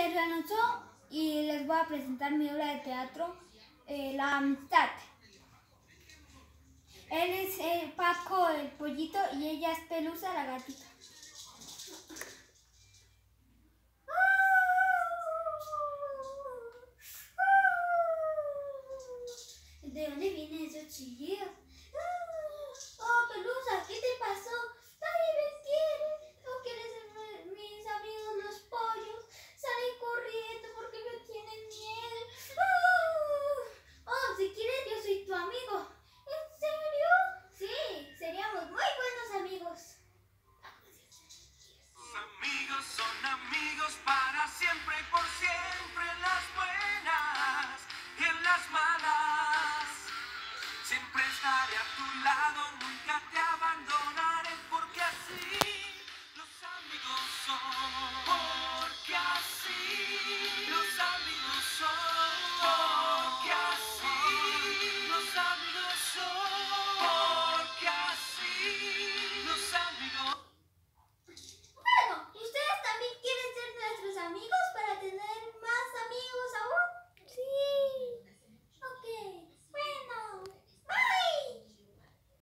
Alonso y les voy a presentar mi obra de teatro, eh, La Amistad. Él es eh, Paco el pollito y ella es Pelusa la gatita. ¿De dónde viene ese chillido? Siempre estaré a tu lado.